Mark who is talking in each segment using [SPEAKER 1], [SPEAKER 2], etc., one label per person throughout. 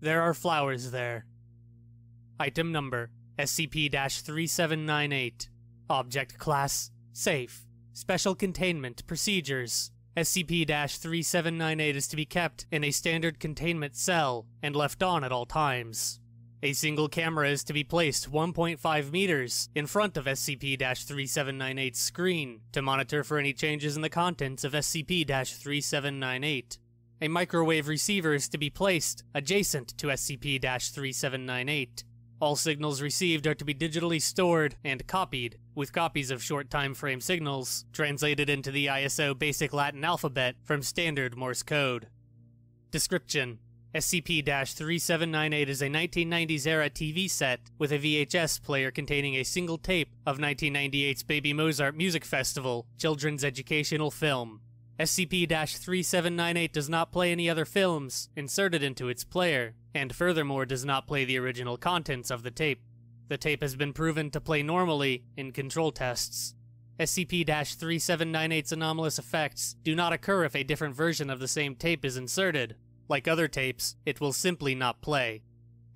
[SPEAKER 1] There are flowers there. Item number SCP 3798. Object Class Safe. Special Containment Procedures SCP 3798 is to be kept in a standard containment cell and left on at all times. A single camera is to be placed 1.5 meters in front of SCP 3798's screen to monitor for any changes in the contents of SCP 3798. A microwave receiver is to be placed adjacent to SCP 3798. All signals received are to be digitally stored and copied, with copies of short time frame signals translated into the ISO basic Latin alphabet from standard Morse code. Description SCP 3798 is a 1990s era TV set with a VHS player containing a single tape of 1998's Baby Mozart Music Festival children's educational film. SCP 3798 does not play any other films inserted into its player, and furthermore does not play the original contents of the tape. The tape has been proven to play normally in control tests. SCP 3798's anomalous effects do not occur if a different version of the same tape is inserted, like other tapes, it will simply not play.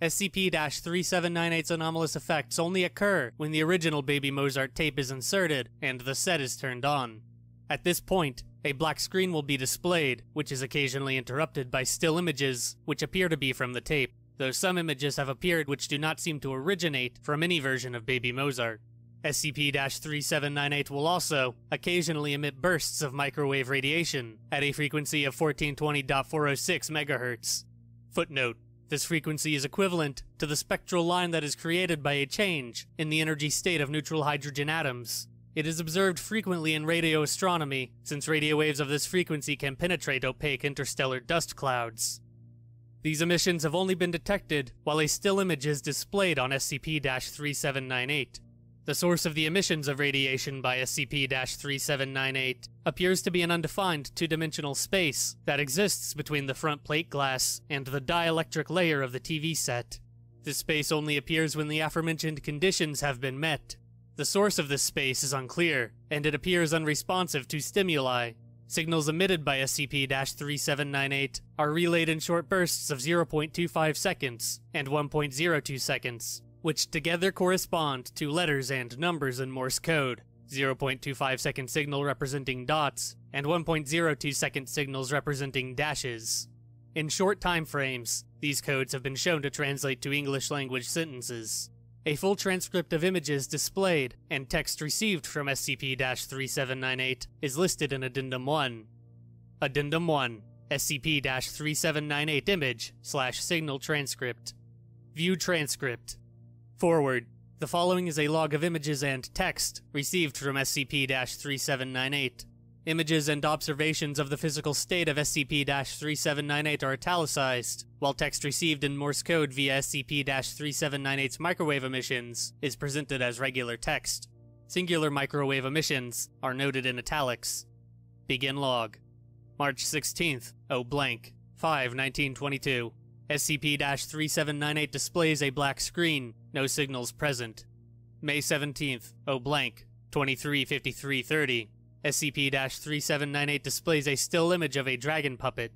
[SPEAKER 1] SCP-3798's anomalous effects only occur when the original Baby Mozart tape is inserted and the set is turned on. At this point, a black screen will be displayed, which is occasionally interrupted by still images, which appear to be from the tape, though some images have appeared which do not seem to originate from any version of Baby Mozart. SCP-3798 will also occasionally emit bursts of microwave radiation at a frequency of 1420.406 MHz. Footnote: This frequency is equivalent to the spectral line that is created by a change in the energy state of neutral hydrogen atoms. It is observed frequently in radio astronomy, since radio waves of this frequency can penetrate opaque interstellar dust clouds. These emissions have only been detected while a still image is displayed on SCP 3798. The source of the emissions of radiation by SCP 3798 appears to be an undefined two dimensional space that exists between the front plate glass and the dielectric layer of the TV set. This space only appears when the aforementioned conditions have been met. The source of this space is unclear, and it appears unresponsive to stimuli. Signals emitted by SCP 3798 are relayed in short bursts of 0.25 seconds and 1.02 seconds which together correspond to letters and numbers in Morse code, 0.25 second signal representing dots, and 1.02 second signals representing dashes. In short time frames, these codes have been shown to translate to English language sentences. A full transcript of images displayed and text received from SCP 3798 is listed in Addendum 1. Addendum 1 SCP 3798 image slash signal transcript. View transcript. Forward. The following is a log of images and text received from SCP-3798. Images and observations of the physical state of SCP-3798 are italicized, while text received in Morse code via SCP-3798's microwave emissions is presented as regular text. Singular microwave emissions are noted in italics. Begin log. March 16th, O blank, 5 1922. SCP-3798 displays a black screen, no signals present. May 17th, O blank, 235330. SCP-3798 displays a still image of a dragon puppet.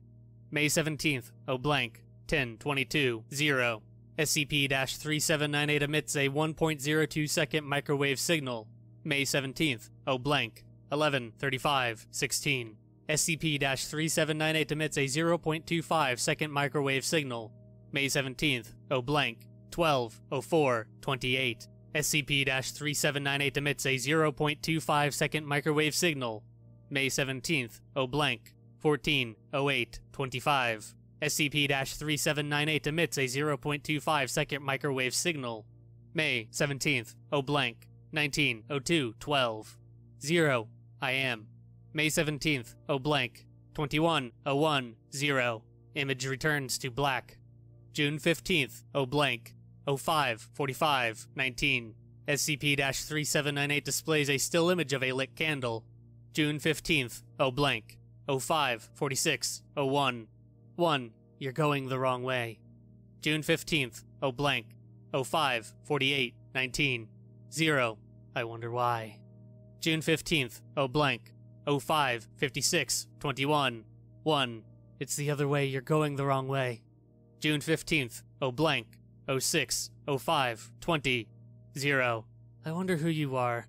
[SPEAKER 1] May 17th, O blank, 1022 0. SCP-3798 emits a 1.02 second microwave signal. May 17th, O blank, 1135 16. SCP-3798 emits a 0.25 second microwave signal. May 17th, O blank, 1204 28. SCP-3798 emits a 0.25 second microwave signal. May 17th, O blank, 1408 25. SCP-3798 emits a 0.25 second microwave signal. May 17th, O blank, 1902 12. 0. I am. May 17th, O blank, 2101 0. Image returns to black. June 15th, O blank, 05 45 19. SCP-3798 displays a still image of a lit candle. June 15th, O blank, 05 46 01. 1. You're going the wrong way. June 15th, O blank, 05 48 19. 0. I wonder why. June 15th, O blank, 05 56 21. 1. It's the other way, you're going the wrong way. June 15th, O blank, 06, 05, 20, 0. I wonder who you are.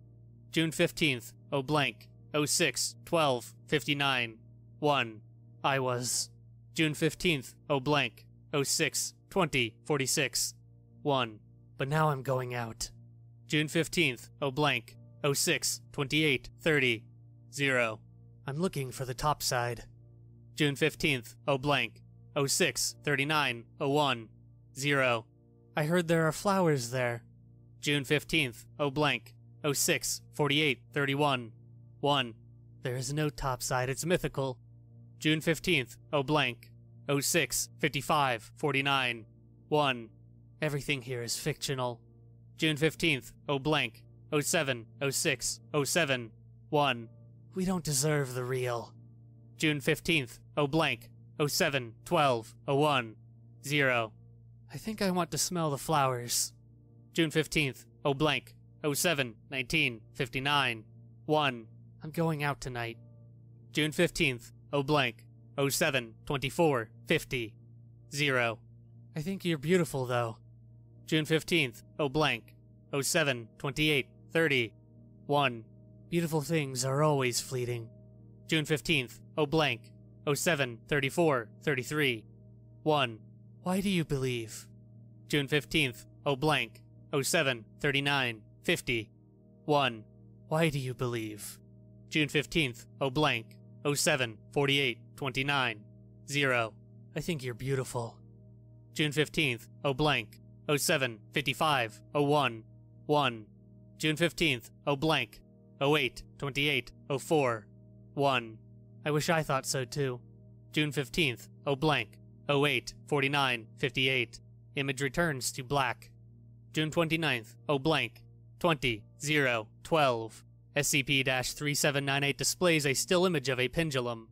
[SPEAKER 1] June 15th, O blank, 06, 12, 59, 1. I was. June 15th, O blank, 06, 20, 46, 1. But now I'm going out. June 15th, O blank, 06, 28, 30, 0. I'm looking for the top side. June 15th, O blank, 06, 39, 01, 0. I heard there are flowers there. June 15th, O blank, 06, 48, 31, 1. There is no top side, it's mythical. June 15th, O blank, 06, 55, 49, 1. Everything here is fictional. June 15th, O blank, 07, 06, 07, 1. We don't deserve the real. June 15th, O blank, 07, 12, 01, 0. I think I want to smell the flowers. June 15th, O blank, 07, 19, 59, 1. I'm going out tonight. June 15th, O blank, 07, 24, 50, 0. I think you're beautiful though. June 15th, O blank, 07, 28, 30, 1. Beautiful things are always fleeting. June 15th, O blank, 07, 34, 33, 1. Why do you believe? June 15th, O blank, 07, 39, 50, 1. Why do you believe? June 15th, O blank, 07, 48, 29, 0. I think you're beautiful. June 15th, O blank, 07, 55, 01, 1. June 15th, O blank, 08, 28, 04, 1. I wish I thought so too. June 15th, O blank, 08, 49, 58. Image returns to black. June 29th, O blank, 20, 0, 12. SCP 3798 displays a still image of a pendulum.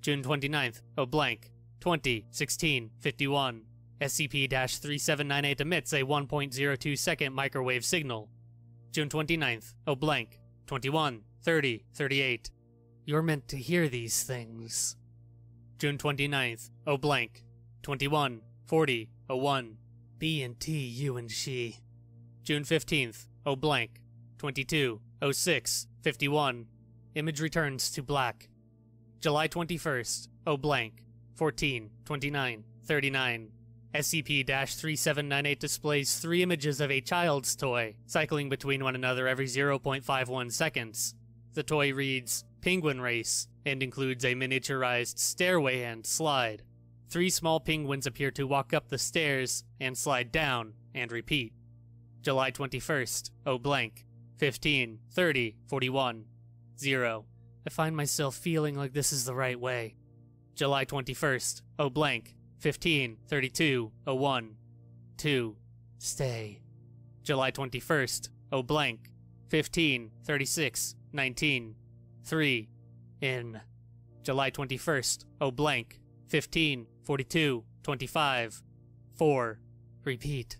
[SPEAKER 1] June 29th, O blank, 20, 16, 51. SCP 3798 emits a 1.02 second microwave signal. June 29th, O blank, 21, 30, 38. You're meant to hear these things. June 29th, O blank, 21, 40, 01. B and T, you and she. June 15th, O blank, 22, 06, 51. Image returns to black. July 21st, O blank, 14, 29, 39. SCP 3798 displays three images of a child's toy, cycling between one another every 0.51 seconds. The toy reads Penguin Race and includes a miniaturized stairway and slide. Three small penguins appear to walk up the stairs and slide down and repeat. July 21st, O blank, 15, 30, 41, 0. I find myself feeling like this is the right way. July 21st, O blank, 15, 32, 01, 2. Stay. July 21st, O blank, 15, 36, 19, 3. In. July 21st, O blank, 15, 42, 25, 4. Repeat.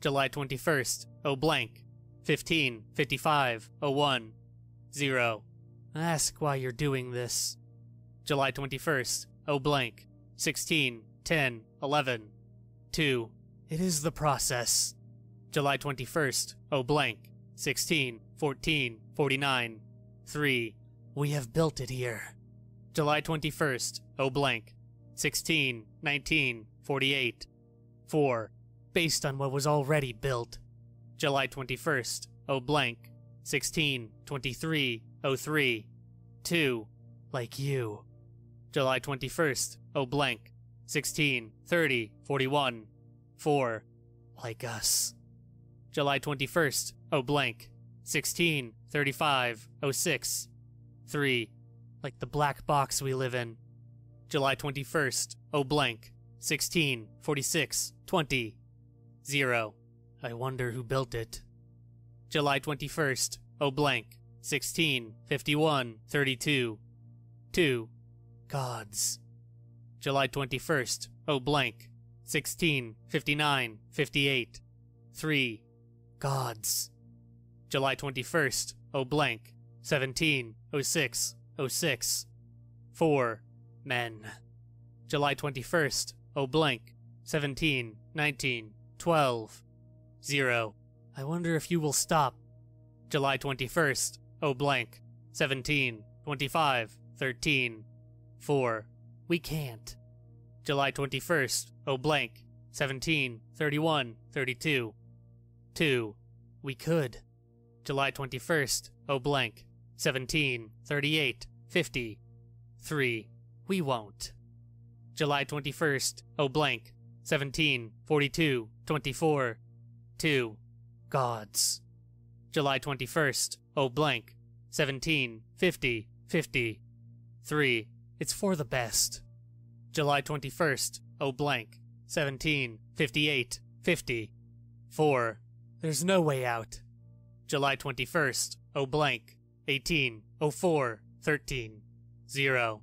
[SPEAKER 1] July 21st, O blank, 15, 55, 01, 0. Ask why you're doing this. July 21st, O blank, 16, 10, 11, 2. It is the process. July 21st, O blank, 16, 14, 49, 3. We have built it here. July 21st, O blank, 16, 19, 48, 4. Based on what was already built. July 21st, O blank, 16, 23, 03, 2. Like you. July 21st, O blank, 16, 30, 41, 4. Like us. July 21st, O blank, 16, 35, 06, 3. Like the black box we live in. July 21st, O blank, 16, 46, 20, 0. I wonder who built it. July 21st, O blank, 16, 51, 32, 2. Gods. July 21st, O blank, 16, 59, 58, 3. Gods. July 21st, O blank, 17, 06, 06, 4. Men. July 21st, O blank, 17, 19, 12, 0. I wonder if you will stop. July 21st, O blank, 17, 25, 13, 4. We can't. July 21st, O blank, 17, 31, 32, 2. We could. July 21st, O blank, 17, 38, 50, 3. We won't. July 21st, O blank, 17, 42, 24, 2. Gods. July 21st, O blank, 17, 50, 50, 3. It's for the best. July 21st, O blank, 17, 58, 50, 4. There's no way out. July 21st, O blank, 18, 04, 13, 0.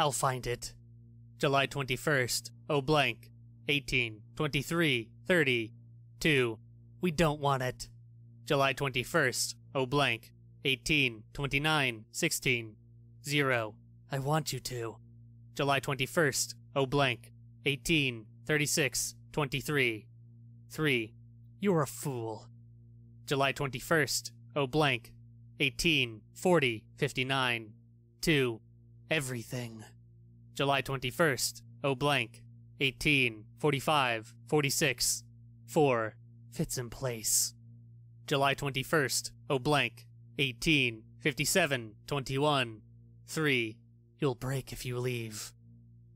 [SPEAKER 1] I'll find it. July 21st, O blank, 18, 23, 30, 2. We don't want it. July 21st, O blank, 18, 29, 16, 0. I want you to. July 21st, O blank, 18, 36, 23, 3. You're a fool. July 21st, O blank, 18, 40, 59, 2. Everything. July 21st, O blank, 18, 45, 46, 4. Fits in place. July 21st, O blank, 18, 57, 21, 3. You'll break if you leave.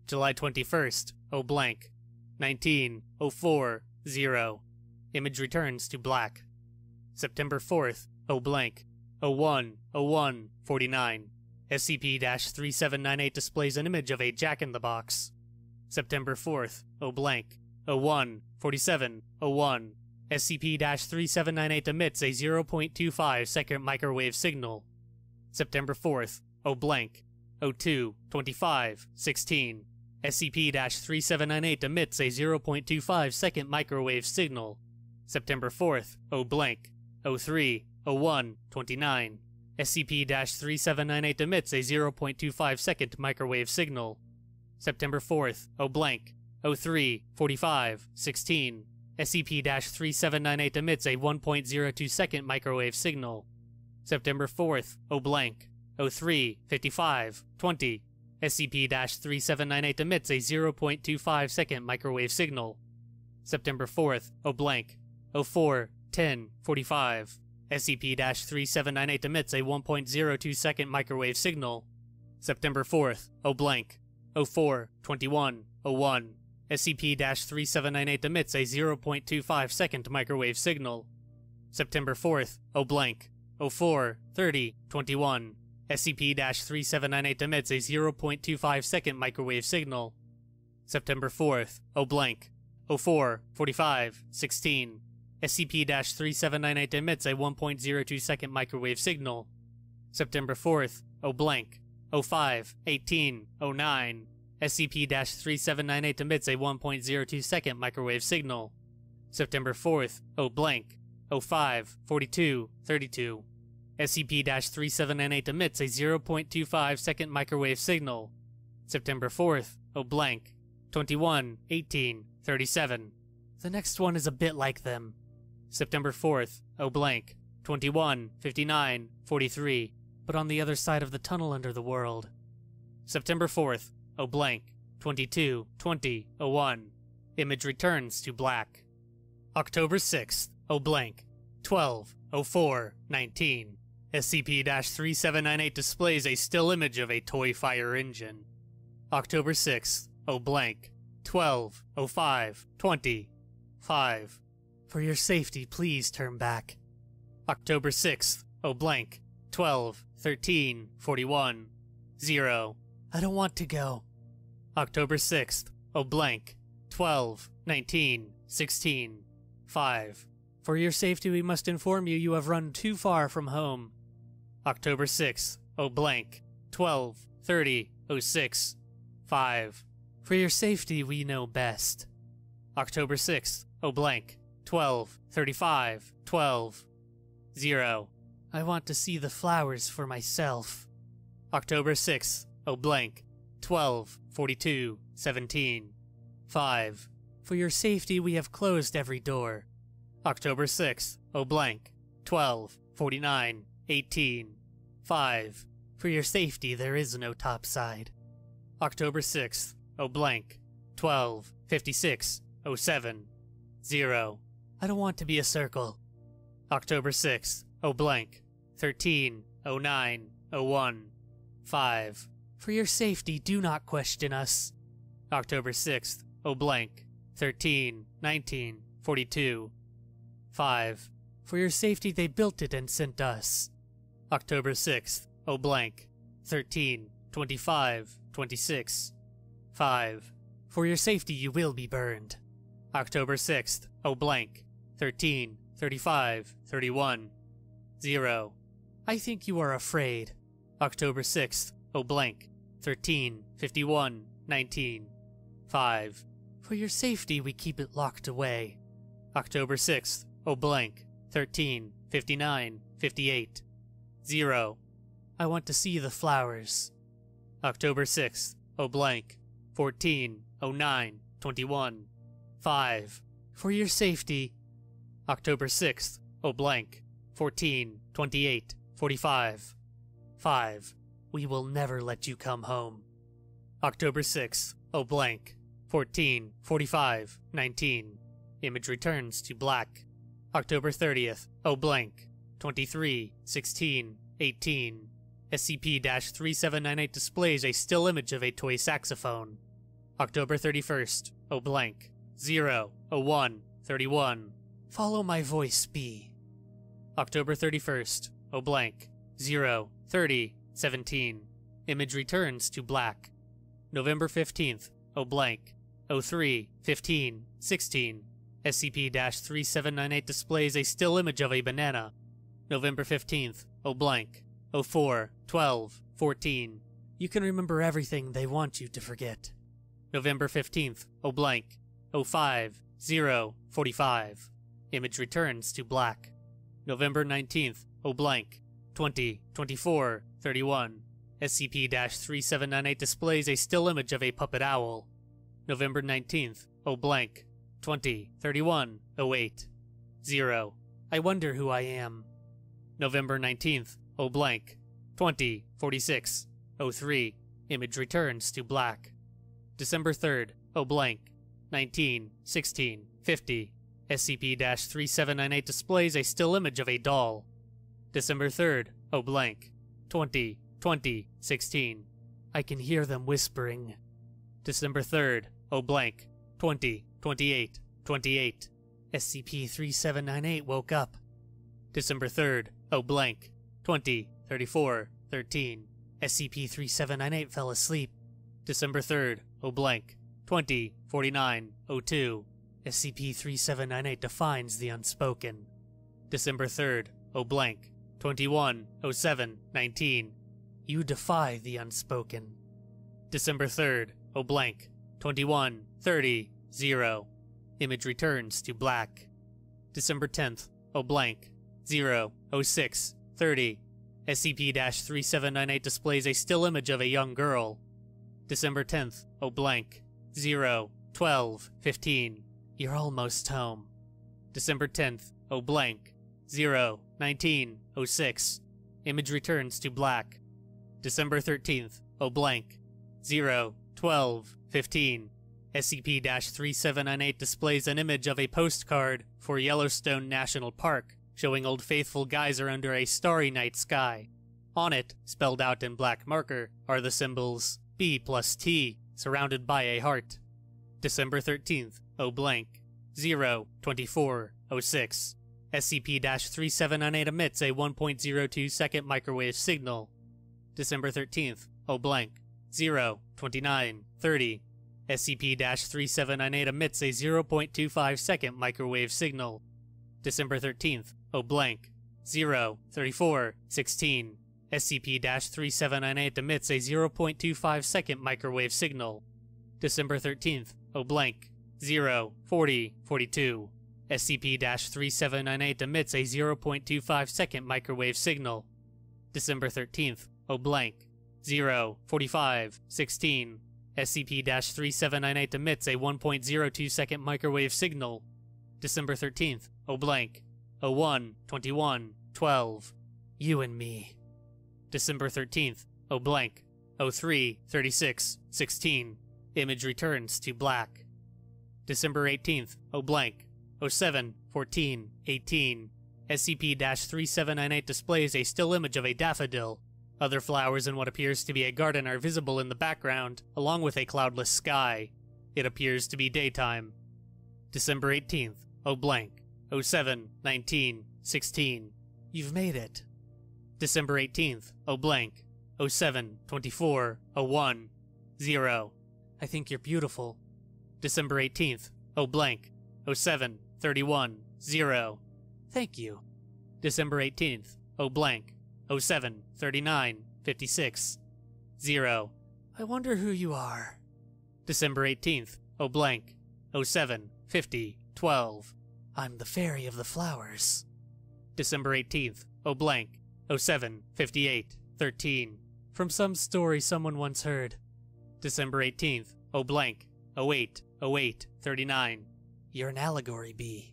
[SPEAKER 1] July 21st, O blank, 19, 04, 0. Image returns to black. September 4th, O blank, 01, 01, 49. SCP-3798 displays an image of a jack-in-the-box. September 4th, O blank, 01, 47, 01. SCP-3798 emits a 0.25 second microwave signal. September 4th, O blank, 02, 25, 16. SCP-3798 emits a 0.25 second microwave signal. September 4th, O blank, 03, 01, 29. SCP-3798 emits a 0.25 second microwave signal. September 4th, O blank, 03, 45, 16. SCP-3798 emits a 1.02 second microwave signal. September 4th, O blank, 03, 55, 20. SCP-3798 emits a 0.25 second microwave signal. September 4th, O blank, 04, 10, 45. SCP-3798 emits a 1.02 second microwave signal. September 4th, O blank, 04, 21, 01. SCP-3798 emits a 0.25 second microwave signal. September 4th, O blank, 04, 30, 21. SCP-3798 emits a 0.25 second microwave signal. September 4th, O blank, 04, 45, 16. SCP-3798 emits a 1.02 second microwave signal. September 4th, O blank, 05, 18, 09. SCP-3798 emits a 1.02 second microwave signal. September 4th, O blank, 05, 42, 32. SCP-3798 emits a 0.25 second microwave signal. September 4th, O blank, 21, 18, 37. The next one is a bit like them. September 4th, O blank, 21, 59, 43, but on the other side of the tunnel under the world. September 4th, O blank, 22, 20, 01. Image returns to black. October 6th, O blank, 12, 04, 19. SCP-3798 displays a still image of a toy fire engine. October 6th, O blank, 12, 05, 20, 5. For your safety, please turn back. October 6th, O blank, 12, 13, 41, 0. I don't want to go. October 6th, O blank, 12, 19, 16, 5. For your safety, we must inform you you have run too far from home. October 6th, O blank, 12, 30, 06, 5. For your safety, we know best. October 6th, O blank, 12, 35, 12, 0. I want to see the flowers for myself. October 6th, O blank, 12, 42, 17, 5. For your safety, we have closed every door. October 6th, O blank, 12, 49, 18, 5. For your safety, there is no top side. October 6th, O blank, 12, 56, 07, 0. I don't want to be a circle. October 6th, O blank, 13, 09, 01, 5. For your safety, do not question us. October 6th, O blank, 13, 19, 42, 5. For your safety, they built it and sent us. October 6th, O blank, 13, 25, 26, 5. For your safety, you will be burned. October 6th, O blank, 13, 35, 31, 0. I think you are afraid. October 6th, O blank, 13, 51, 19, 5. For your safety, we keep it locked away. October 6th, O blank, 13, 59, 58, 0. I want to see the flowers. October 6th, O blank, 14, 09, 21, 5. For your safety. October 6th, O blank, 14, 28, 45, 5. We will never let you come home. October 6th, O blank, 14, 45, 19. Image returns to black. October 30th, O blank, 23, 16, 18. SCP-3798 displays a still image of a toy saxophone. October 31st, O blank, 0, 01, 31. Follow my voice, B. October 31st, O blank, 0, 30, 17. Image returns to black. November 15th, O blank, 03, 15, 16. SCP-3798 displays a still image of a banana. November 15th, O blank, 04, 12, 14. You can remember everything they want you to forget. November 15th, O blank, 05, 0, 45. Image returns to black. November 19th, O blank, 20, 24, 31. SCP-3798 displays a still image of a puppet owl. November 19th, O blank, 20, 31, 08, 0. I wonder who I am. November 19th, O blank, 20, 46, 03. Image returns to black. December 3rd, O blank, 19, 16, 50. SCP-3798 displays a still image of a doll. December 3rd, O blank, 20, 20, 16. I can hear them whispering. December 3rd, O blank, 20, 28, 28. SCP-3798 woke up. December 3rd, O blank, 20, 34, 13. SCP-3798 fell asleep. December 3rd, O blank, 20, 49, 02. SCP-3798 defines the unspoken. December 3rd, O blank, 21, 07, 19. You defy the unspoken. December 3rd, O blank, 21, 30, 0. Image returns to black. December 10th, O blank, 0, 06, 30. SCP-3798 displays a still image of a young girl. December 10th, O blank, 0, 12, 15. You're almost home. December 10th, O blank, 0, 19, 06. Image returns to black. December 13th, O blank, 0, 12, 15. SCP-3798 displays an image of a postcard for Yellowstone National Park showing Old Faithful geyser under a starry night sky. On it, spelled out in black marker, are the symbols B plus T, surrounded by a heart. December 13th, O blank, 0, 24, 06. SCP-3798 emits a 1.02 second microwave signal. December 13th, O blank, 0, 29, 30. SCP-3798 emits a 0.25 second microwave signal. December 13th, O blank, 0, 34, 16. SCP-3798 emits a 0.25 second microwave signal. December 13th, O blank, 0, 40, 42. SCP-3798 emits a 0.25 second microwave signal. December 13th, O blank, 0, 45, 16. SCP 3798 emits a 1.02 second microwave signal. December 13th, O blank, 01, 21, 12. You and me. December 13th, O blank, 03, 36, 16. Image returns to black. December 18th, O blank, 07, 14, 18. SCP 3798 displays a still image of a daffodil other flowers in what appears to be a garden are visible in the background, along with a cloudless sky. It appears to be daytime. December 18th, O blank, 07, 19, 16. You've made it. December 18th, O blank, 07, 24, 01, 0. I think you're beautiful. December 18th, O blank, 07, 31, 0. Thank you. December 18th, O blank, 07, 39, 56, 0. I wonder who you are. December 18th, O blank, 07, 50, 12. I'm the fairy of the flowers. December 18th, O blank, 07, 58, 13. From some story someone once heard. December 18th, O blank, 08, 08, 39. You're an allegory B.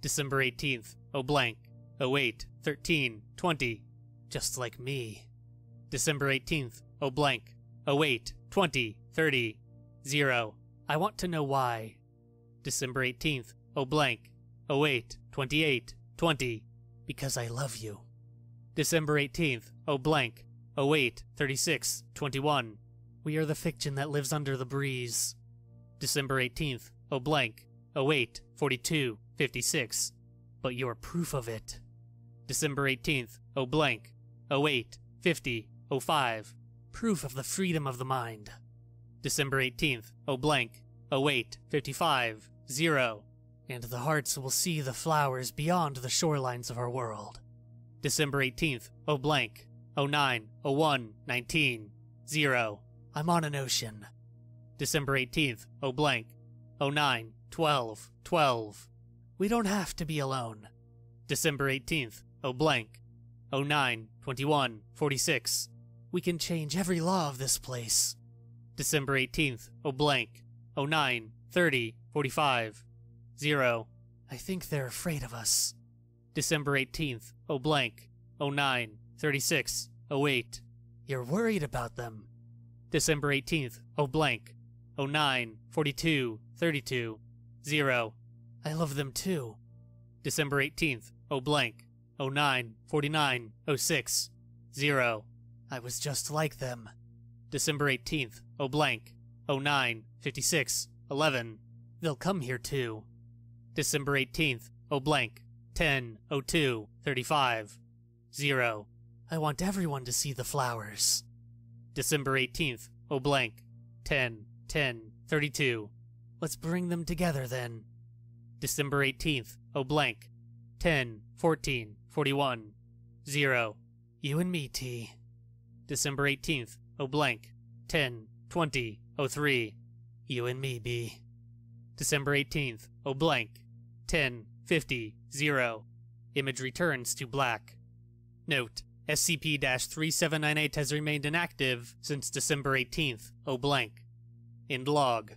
[SPEAKER 1] December 18th, O blank, 08, 13, 20, just like me. December 18th, oh blank, oh 08, 20, 30, 0. I want to know why. December 18th, oh blank, oh 08, 28, 20. Because I love you. December 18th, oh blank, oh 08, 36, 21. We are the fiction that lives under the breeze. December 18th, oh blank, oh 08, 42, 56. But you're proof of it. December 18th, oh blank, 08, 50, 05. Proof of the freedom of the mind. December 18th, O blank, 08, 55, 0. And the hearts will see the flowers beyond the shorelines of our world. December 18th, O blank, 09, 01, 19, 0. I'm on an ocean. December 18th, O blank, 09, 12, 12. We don't have to be alone. December 18th, O blank, 09, 21, 46. We can change every law of this place. December 18th, O blank, 09, 30, 45, 0. I think they're afraid of us. December 18th, O blank, 09, 36, 08. You're worried about them. December 18th, O blank, 09, 42, 32, 0. I love them too. December 18th, O blank, 09, 49, 06, 0. I was just like them. December 18th, O blank, 09, 56, 11. They'll come here too. December 18th, O blank, 10, 02, 35, 0. I want everyone to see the flowers. December 18th, O blank, 10, 10, 32. Let's bring them together then. December 18th, O blank, 10, 14, 41. 0. You and me, T. December 18th, O blank. 10, 20, 03. You and me, B. December 18th, O blank. 10, 50, 0. Image returns to black. Note, SCP 3798 has remained inactive since December 18th, O blank. End log.